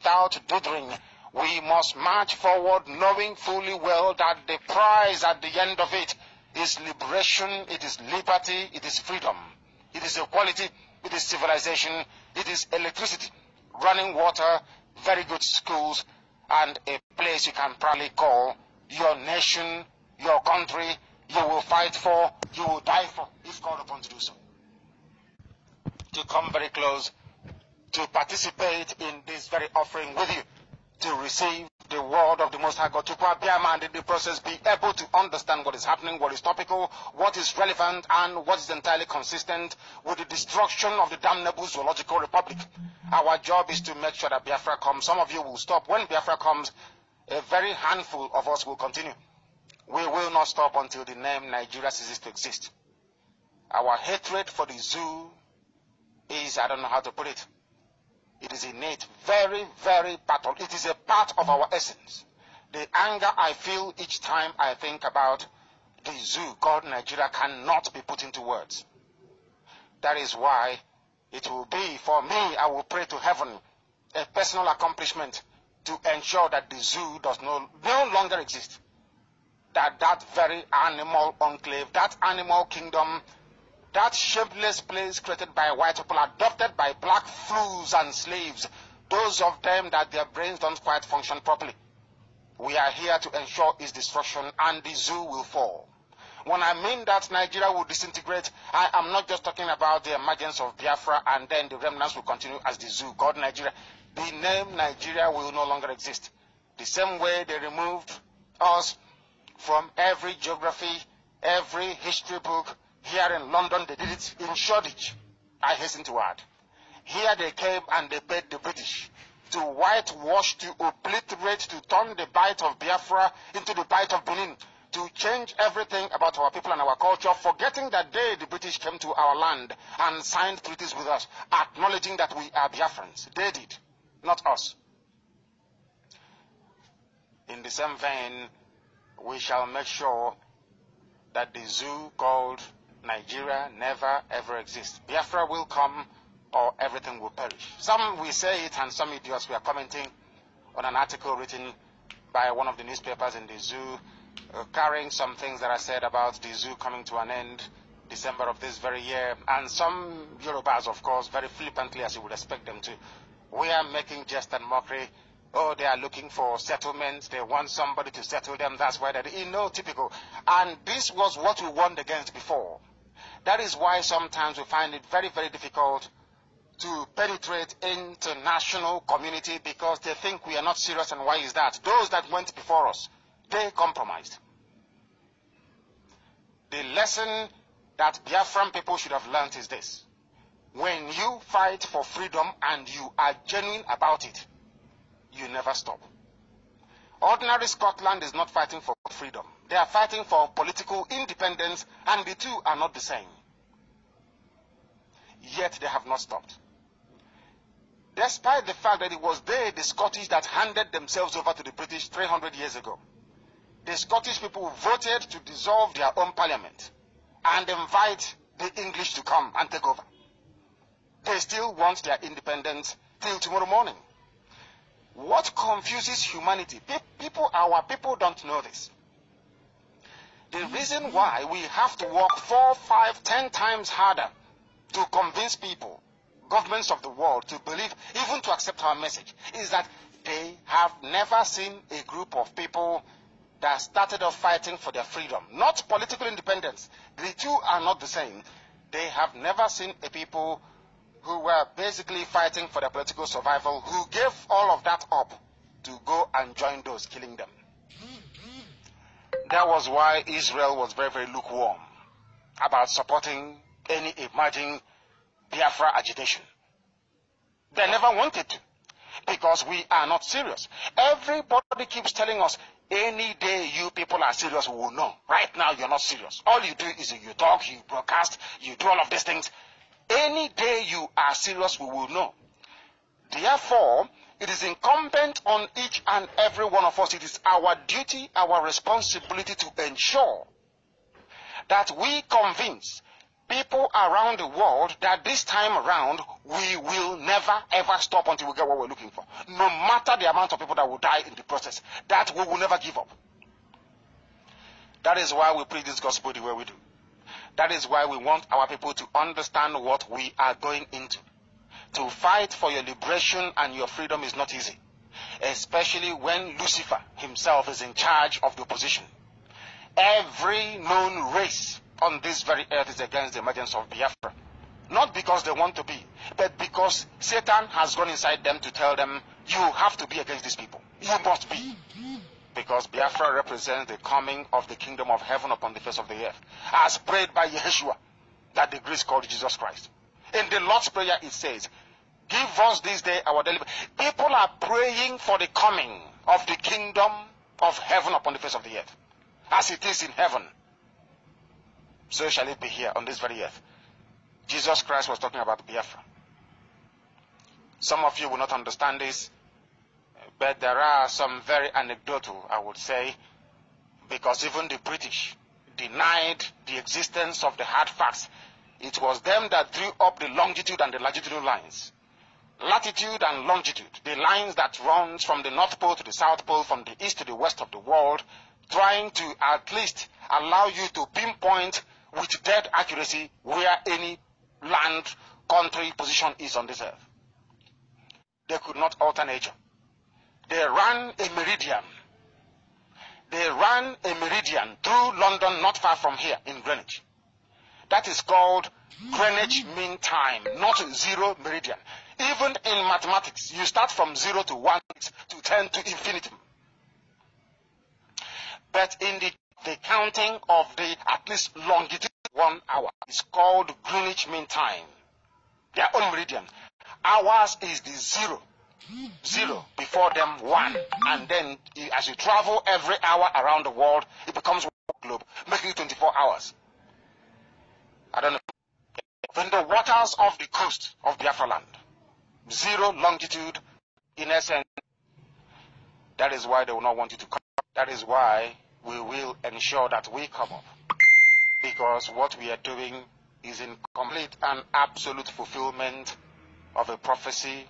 without dithering. We must march forward knowing fully well that the prize at the end of it is liberation, it is liberty, it is freedom, it is equality, it is civilization, it is electricity, running water, very good schools, and a place you can proudly call your nation, your country, you will fight for, you will die for, if called upon to do so. To come very close, to participate in this very offering with you, to receive the word of the Most High God, to and in the process be able to understand what is happening, what is topical, what is relevant, and what is entirely consistent with the destruction of the damnable zoological republic. Our job is to make sure that Biafra comes. Some of you will stop. When Biafra comes, a very handful of us will continue. We will not stop until the name Nigeria ceases to exist. Our hatred for the zoo is, I don't know how to put it, it is innate, very, very battle. It is a part of our essence. The anger I feel each time I think about the zoo called Nigeria cannot be put into words. That is why it will be, for me, I will pray to heaven, a personal accomplishment to ensure that the zoo does no, no longer exist that that very animal enclave, that animal kingdom, that shapeless place created by white people, adopted by black fools and slaves, those of them that their brains don't quite function properly. We are here to ensure its destruction and the zoo will fall. When I mean that Nigeria will disintegrate, I am not just talking about the emergence of Biafra and then the remnants will continue as the zoo called Nigeria. The name Nigeria will no longer exist. The same way they removed us from every geography, every history book. Here in London, they did it in Shoreditch, I hasten to add. Here they came and they paid the British to whitewash, to obliterate, to turn the Bight of Biafra into the Bight of Benin, to change everything about our people and our culture, forgetting that they, the British, came to our land and signed treaties with us, acknowledging that we are Biafrans. They did, not us. In the same vein, we shall make sure that the zoo called Nigeria never ever exists. Biafra will come or everything will perish. Some will say it and some idiots were commenting on an article written by one of the newspapers in the zoo uh, carrying some things that I said about the zoo coming to an end December of this very year. And some Yorubas, of course, very flippantly as you would expect them to, we are making jest and mockery Oh, they are looking for settlements. They want somebody to settle them. That's why they're, you know, typical. And this was what we warned against before. That is why sometimes we find it very, very difficult to penetrate international community because they think we are not serious. And why is that? Those that went before us, they compromised. The lesson that Biafran people should have learned is this. When you fight for freedom and you are genuine about it, you never stop. Ordinary Scotland is not fighting for freedom. They are fighting for political independence, and the two are not the same. Yet they have not stopped. Despite the fact that it was they, the Scottish, that handed themselves over to the British 300 years ago. The Scottish people voted to dissolve their own parliament and invite the English to come and take over. They still want their independence till tomorrow morning. What confuses humanity? People, our people don't know this. The reason why we have to work four, five, ten times harder to convince people, governments of the world, to believe, even to accept our message, is that they have never seen a group of people that started off fighting for their freedom, not political independence. The two are not the same. They have never seen a people who were basically fighting for their political survival, who gave all of that up to go and join those killing them. That was why Israel was very, very lukewarm about supporting any emerging Biafra agitation. They never wanted to because we are not serious. Everybody keeps telling us any day you people are serious, we will know. Right now, you're not serious. All you do is you talk, you broadcast, you do all of these things. Any day you are serious, we will know. Therefore, it is incumbent on each and every one of us, it is our duty, our responsibility to ensure that we convince people around the world that this time around we will never ever stop until we get what we're looking for. No matter the amount of people that will die in the process, that we will never give up. That is why we preach this gospel the way we do. That is why we want our people to understand what we are going into. To fight for your liberation and your freedom is not easy, especially when Lucifer himself is in charge of the opposition. Every known race on this very earth is against the emergence of Biafra. Not because they want to be, but because Satan has gone inside them to tell them, you have to be against these people. You must be. Because Biafra represents the coming of the kingdom of heaven upon the face of the earth, as prayed by Yeshua, that the Greeks called Jesus Christ. In the Lord's Prayer, it says, Give us this day our daily. People are praying for the coming of the kingdom of heaven upon the face of the earth. As it is in heaven, so shall it be here on this very earth. Jesus Christ was talking about Biafra. Some of you will not understand this, but there are some very anecdotal, I would say, because even the British denied the existence of the hard facts. It was them that drew up the longitude and the latitudinal lines. Latitude and longitude, the lines that runs from the North Pole to the South Pole, from the east to the west of the world, trying to at least allow you to pinpoint with dead accuracy where any land, country, position is on this earth. They could not alter nature. They ran a meridian. They ran a meridian through London, not far from here in Greenwich. That is called Greenwich Mean Time, not zero meridian. Even in mathematics, you start from zero to one to ten to infinity. But in the, the counting of the at least longitude one hour is called Greenwich Mean Time. Their own meridian. Ours is the zero. Zero before them one. And then as you travel every hour around the world, it becomes one globe, making it 24 hours. I don't know. When the waters of the coast of Biafra land, zero longitude, in essence, that is why they will not want you to come. That is why we will ensure that we come up because what we are doing is in complete and absolute fulfillment of a prophecy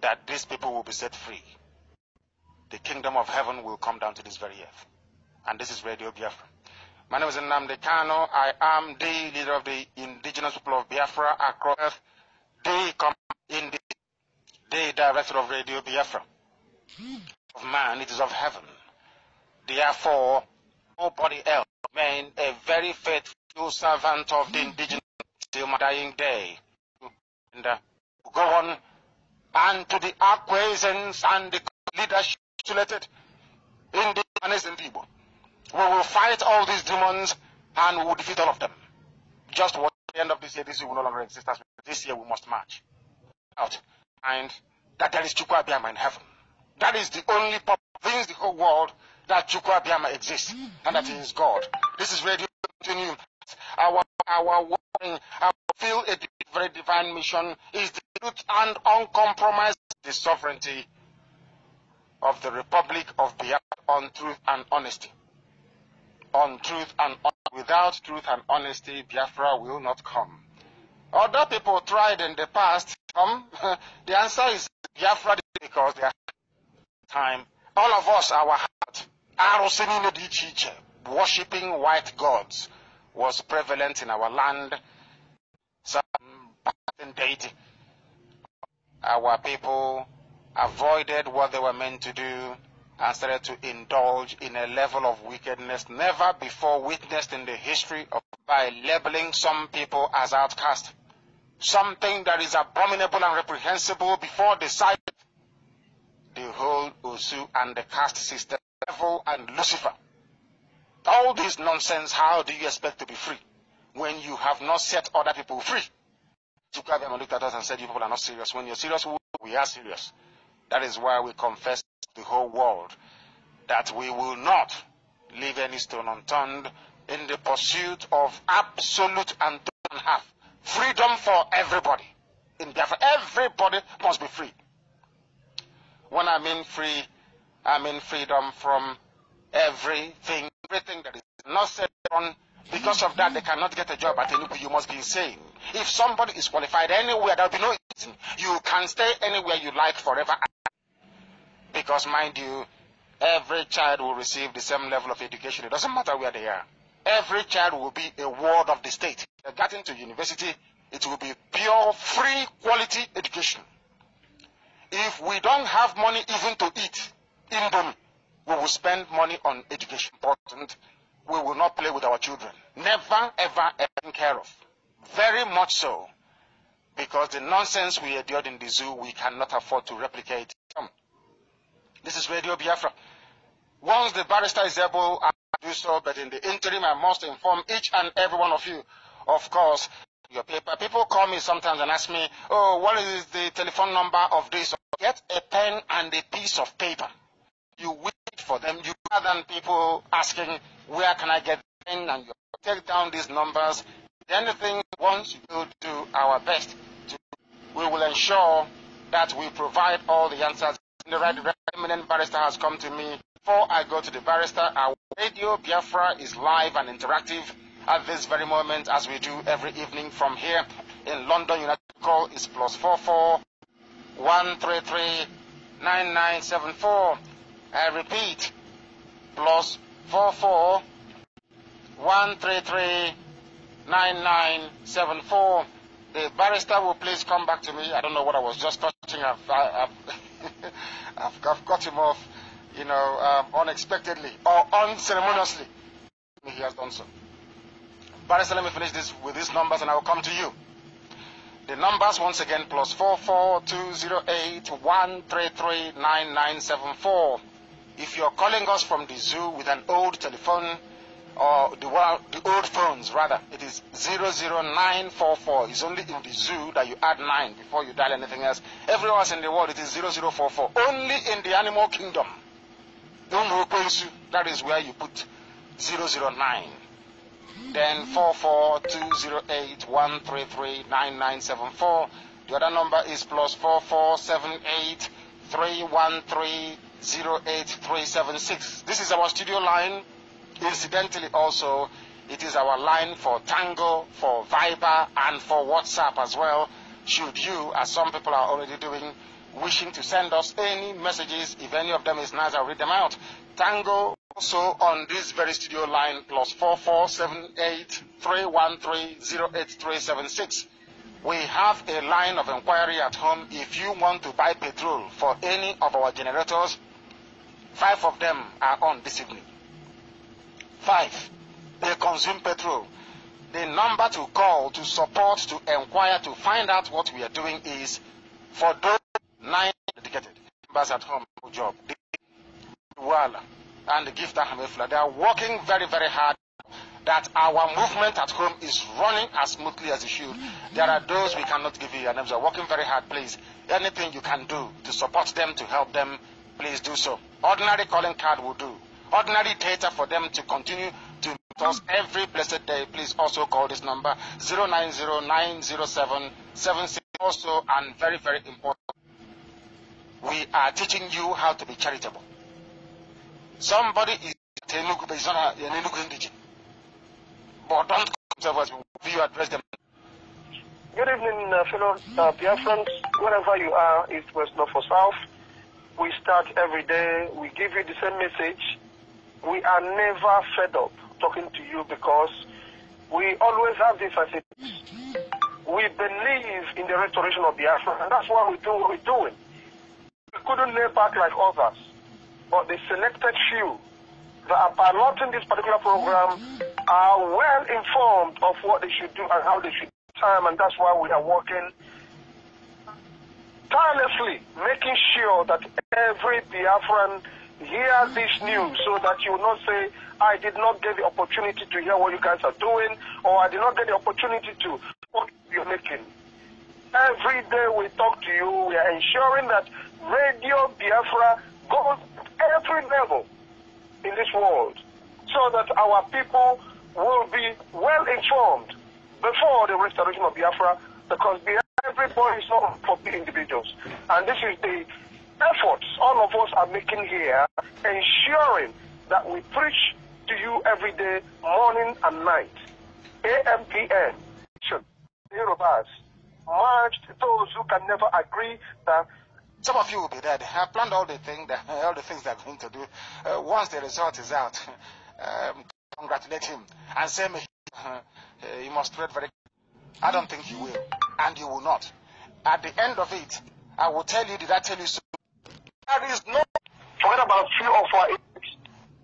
that these people will be set free. The kingdom of heaven will come down to this very earth. And this is Radio Biafra. My name is Nnamdi Kanu. I am the leader of the indigenous people of Biafra across earth, the, in the, the director of Radio Biafra. Of man, it is of heaven. Therefore, nobody else remain a very faithful servant of the indigenous till my dying day. And uh, go on and to the acquiescence and the leadership related in the and people. We will fight all these demons and we will defeat all of them. Just what the end of this year, this year will no longer exist. As this year we must march out and that there is Chukwu in heaven. That is the only convince the whole world that Chukwu Abiyama exists and that he is God. This is Radio Continue. Our our warning, our feel a very divine mission is the truth and uncompromised the sovereignty of the Republic of Biafra on truth and honesty. On truth and without truth and honesty, Biafra will not come. Other people tried in the past come. the answer is Biafra because they are time. All of us, our heart, worshiping white gods was prevalent in our land some deity our people avoided what they were meant to do and started to indulge in a level of wickedness never before witnessed in the history of by labeling some people as outcast something that is abominable and reprehensible before the sight the whole Osu and the caste system devil and Lucifer. All this nonsense, how do you expect to be free when you have not set other people free? Zuckerberg looked at us and said, You people are not serious. When you're serious, we are serious. That is why we confess the whole world that we will not leave any stone unturned in the pursuit of absolute and half freedom for everybody. In Biafra, everybody must be free. When I mean free, I mean freedom from everything, everything that is not set on Because of that, they cannot get a job at Enugu. You must be insane. If somebody is qualified anywhere, there will be no reason. You can stay anywhere you like forever. Because, mind you, every child will receive the same level of education. It doesn't matter where they are. Every child will be a ward of the state. They're Getting to university, it will be pure, free, quality education. If we don't have money even to eat, Indomie, we will spend money on education. Important. We will not play with our children. Never, ever, ever care of. Very much so. Because the nonsense we endured in the zoo, we cannot afford to replicate. Um, This is Radio Biafra. Once the barrister is able to do so, but in the interim, I must inform each and every one of you, of course, your paper. People call me sometimes and ask me, oh, what is the telephone number of this? Get a pen and a piece of paper. You wait for them. You rather than people asking, where can I get the pen? And you take down these numbers. Anything once you do our best, to, we will ensure that we provide all the answers. The right, eminent barrister has come to me. Before I go to the barrister, our radio Biafra is live and interactive at this very moment as we do every evening from here in London. United call is plus four four one three three nine nine seven four. I repeat, plus four four one three three nine nine seven four. The barrister will please come back to me. I don't know what I was just touching. I've, I've, I've, I've got him off, you know, um, unexpectedly or unceremoniously. He has done so. Barrister, let me finish this with these numbers and I will come to you. The numbers once again plus four four two zero eight one three three nine nine seven four. If you're calling us from the zoo with an old telephone or the, the old phones rather, it is 00944. It's only in the zoo that you add 9 before you dial anything else. Everywhere else in the world it is 0044. Only in the animal kingdom. That is where you put 009. Then 4420813399974. The other number is plus 44783130836. This is our studio line. Incidentally, also, it is our line for Tango, for Viber, and for WhatsApp as well. Should you, as some people are already doing, wishing to send us any messages, if any of them is nice, I'll read them out. Tango also on this very studio line plus four four seven eight three one three zero eight three seven six. We have a line of inquiry at home if you want to buy petrol for any of our generators. Five of them are on this evening. Five. They consume petrol. The number to call to support, to inquire, to find out what we are doing is for those nine dedicated members at home job. Wala and the gift Hamefla. They are working very, very hard that our movement at home is running as smoothly as it should. There are those we cannot give you your names. They are working very hard, please. Anything you can do to support them, to help them, please do so. Ordinary calling card will do. Ordinary data for them to continue to meet us every blessed day. Please also call this number 090907776. Also, and very, very important, we are teaching you how to be charitable. Somebody is but don't come as you address them. Good evening, uh, fellow uh, Biafrans, wherever you are, east, west, north, or south. We start every day. We give you the same message. We are never fed up talking to you because we always have this as we believe in the restoration of the Biafra, and that's why we do what we're doing. We couldn't lay back like others but the selected few that are piloting this particular program are well informed of what they should do and how they should time, and that's why we are working tirelessly, making sure that every Biafran hears this news so that you will not say, I did not get the opportunity to hear what you guys are doing, or I did not get the opportunity to what you're making. Every day we talk to you, we are ensuring that Radio Biafra goes at every level in this world so that our people will be well informed before the restoration of Biafra because everybody is not for individuals. And this is the efforts all of us are making here, ensuring that we preach to you every day, morning and night. AMPN. Yorubas marched those who can never agree that some of you will be there. They have planned all the things, that, all the things they're going to do. Uh, once the result is out, um, congratulate him and say, uh, you must tread very. I don't think you will, and you will not. At the end of it, I will tell you. Did I tell you so? There is no. Forget about few of our.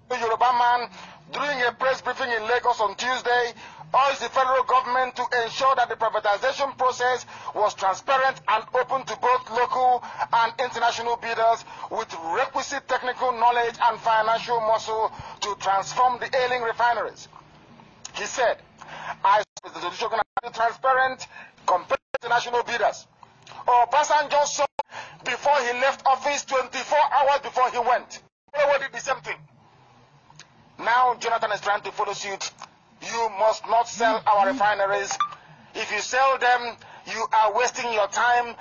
The Yoruba man during a press briefing in Lagos on Tuesday urged the federal government to ensure that the privatization process was transparent and open to both local and international bidders with requisite technical knowledge and financial muscle to transform the ailing refineries. He said, I the judicial be transparent compared to international bidders. Obasanjo saw before he left office 24 hours before he went. They did the same thing. Now Jonathan is trying to follow suit you must not sell our refineries. If you sell them, you are wasting your time